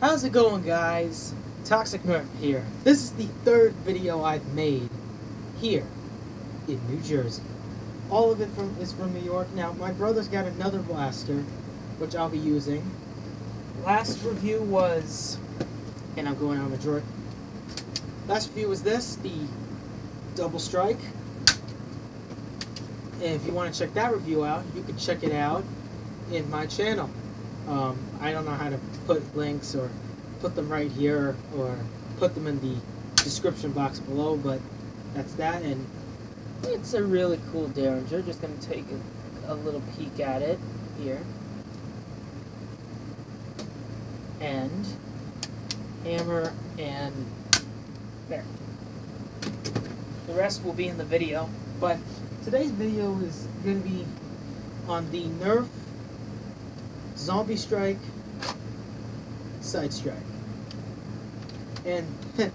How's it going, guys? Toxic Nerf here. This is the third video I've made here in New Jersey. All of it from is from New York. Now, my brother's got another blaster, which I'll be using. Last review was, and I'm going on the drawer. Last review was this, the Double Strike. And if you want to check that review out, you can check it out in my channel. Um, I don't know how to put links or put them right here or put them in the description box below, but that's that. And it's a really cool Derringer. Just going to take a, a little peek at it here. And hammer and there. The rest will be in the video, but today's video is going to be on the Nerf Zombie Strike, Side Strike. And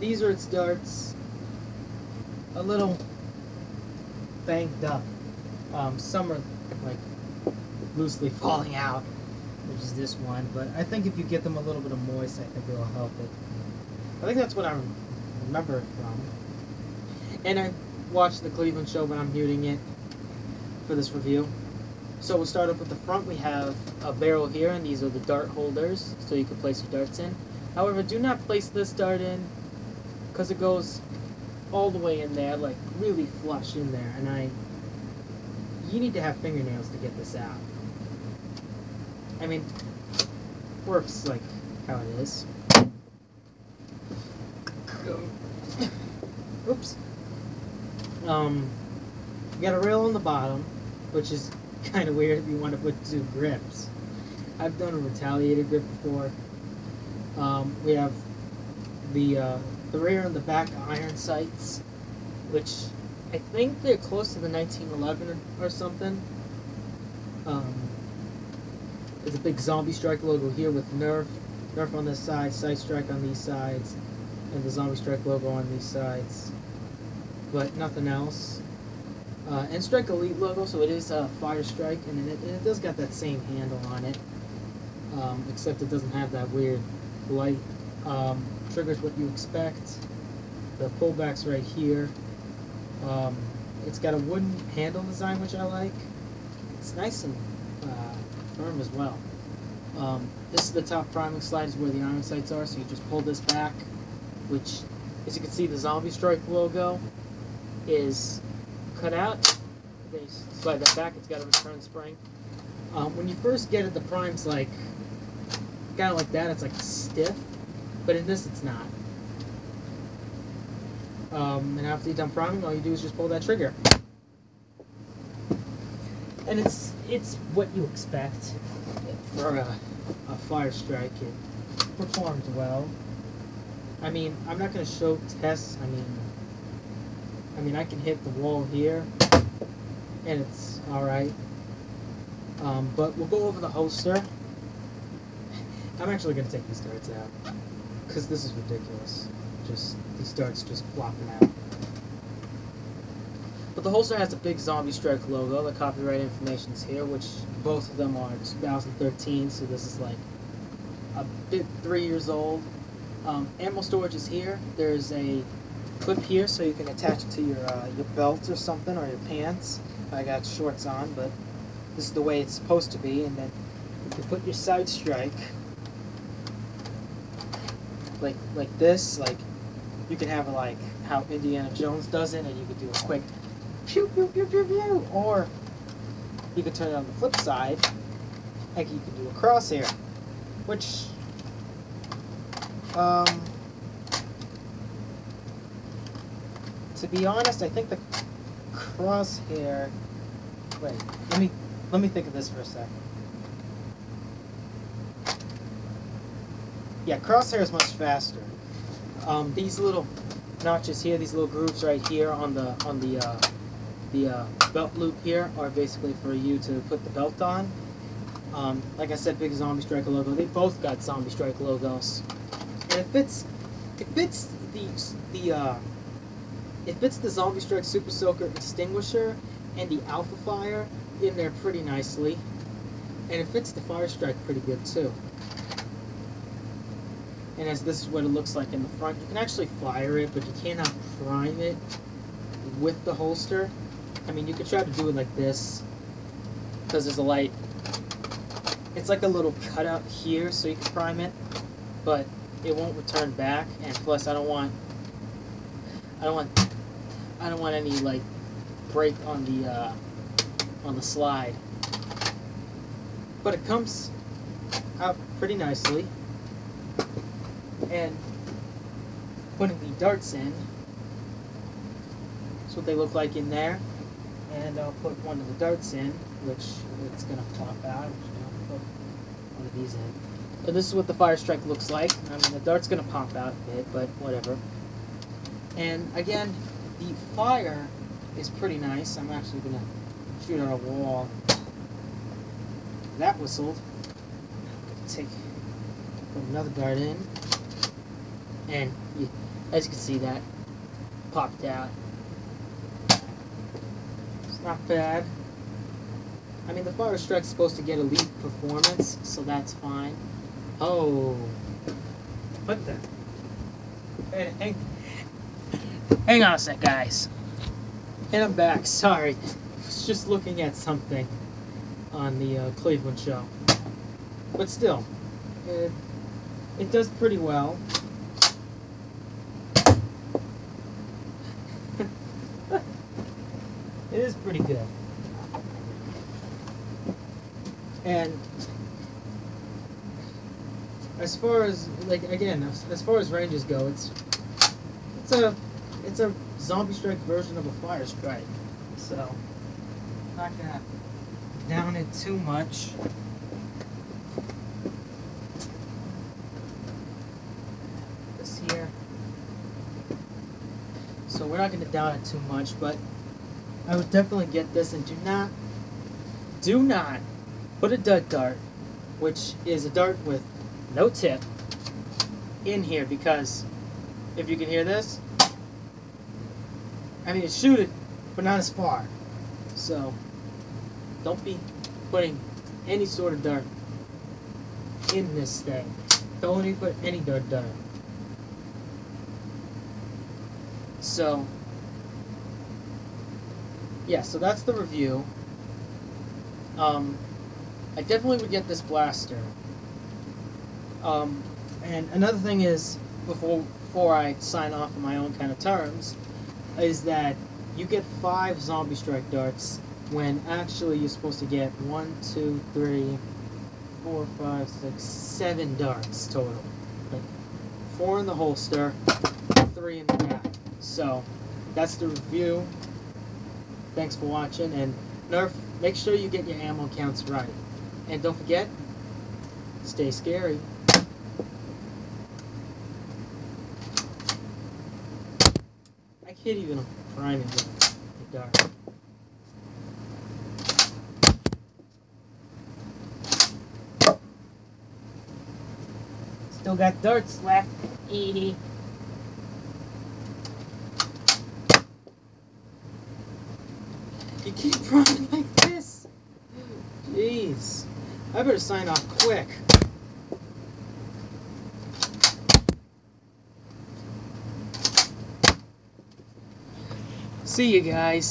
these are its darts. A little banked up. Um, some are like loosely falling out, which is this one. But I think if you get them a little bit of moist, I think it'll help it. I think that's what I remember it from. And I watched the Cleveland show, but I'm muting it for this review. So we'll start off with the front. We have a barrel here, and these are the dart holders, so you can place your darts in. However, do not place this dart in, because it goes all the way in there, like really flush in there, and I... You need to have fingernails to get this out. I mean, works like how it is. Oops. Um, you got a rail on the bottom, which is kind of weird if you want to put two grips. I've done a Retaliator grip before. Um, we have the uh, the rear and the back iron sights, which I think they're close to the 1911 or something. Um, there's a big Zombie Strike logo here with Nerf, Nerf on this side, Sight Strike on these sides, and the Zombie Strike logo on these sides. But nothing else. Uh, and Strike Elite logo, so it is a Fire Strike, and it, and it does got that same handle on it, um, except it doesn't have that weird light. Um, triggers what you expect. The pullback's right here. Um, it's got a wooden handle design, which I like. It's nice and uh, firm as well. Um, this is the top priming slide, is where the iron sights are, so you just pull this back, which, as you can see, the Zombie Strike logo is cut out. They slide that back. It's got a return spring. Um, when you first get it, the prime's like kind of like that. It's like stiff, but in this, it's not. Um, and after you're done priming, all you do is just pull that trigger, and it's it's what you expect for a, a fire strike. It performs well. I mean, I'm not going to show tests. I mean, I mean, I can hit the wall here, and it's alright. Um, but we'll go over the holster. I'm actually going to take these darts out, because this is ridiculous. Just, these darts just flopping out. But the holster has a big Zombie Strike logo. The copyright information's here, which both of them are 2013, so this is like a bit three years old. Um, ammo storage is here. There's a clip here so you can attach it to your uh, your belt or something or your pants. I got shorts on, but this is the way it's supposed to be. And then you can put your side strike like like this. Like you can have it like how Indiana Jones does it, and you could do a quick pew pew pew pew pew, or you could turn it on the flip side, like you could do a crosshair, which um, to be honest, I think the crosshair. Wait, let me let me think of this for a second. Yeah, crosshair is much faster. Um, these little notches here, these little grooves right here on the on the uh, the uh, belt loop here are basically for you to put the belt on. Um, like I said, big Zombie Strike logo. They both got Zombie Strike logos, and it fits. It fits the the. Uh, it fits the Zombie Strike Super Soaker Extinguisher and the Alpha Fire in there pretty nicely. And it fits the Fire Strike pretty good too. and as this is what it looks like in the front. You can actually fire it, but you cannot prime it with the holster. I mean, you could try to do it like this, because there's a light. It's like a little cutout here, so you can prime it, but it won't return back. And plus, I don't want, I don't want, I don't want any like break on the uh, on the slide. But it comes out pretty nicely. And putting the darts in. That's what they look like in there. And I'll put one of the darts in, which it's to pop out. Put one of these in. So this is what the Fire Strike looks like. I mean, the dart's to pop out a bit, but whatever. And again, the fire is pretty nice. I'm actually going to shoot at a wall. That whistled. Take put another dart in, and you, as you can see, that popped out. It's not bad. I mean, the Fire Strike's supposed to get elite performance, so that's fine. Oh, what the? Hey, hang, hang on a sec, guys. And I'm back. Sorry, I was just looking at something on the uh, Cleveland show. But still, it, it does pretty well. it is pretty good. And as far as like again, as, as far as ranges go, it's it's a it's a zombie strike version of a fire strike. So not gonna down it too much. This here. So we're not gonna down it too much, but I would definitely get this and do not do not put a dud dart, which is a dart with no tip, in here because if you can hear this, I mean, it shoot it, but not as far. So, don't be putting any sort of dart in this thing. Don't even put any dart dart. So, yeah, so that's the review. Um, I definitely would get this blaster. Um, and another thing is, before before I sign off on my own kind of terms, is that you get five zombie strike darts when actually you're supposed to get one, two, three, four, five, six, seven darts total. Like four in the holster, three in the back. So that's the review. Thanks for watching, and Nerf, make sure you get your ammo counts right. And don't forget, stay scary. Can't even prime it with the dart. Still got darts left. 80. You keep running like this. Jeez. I better sign off quick. See you guys.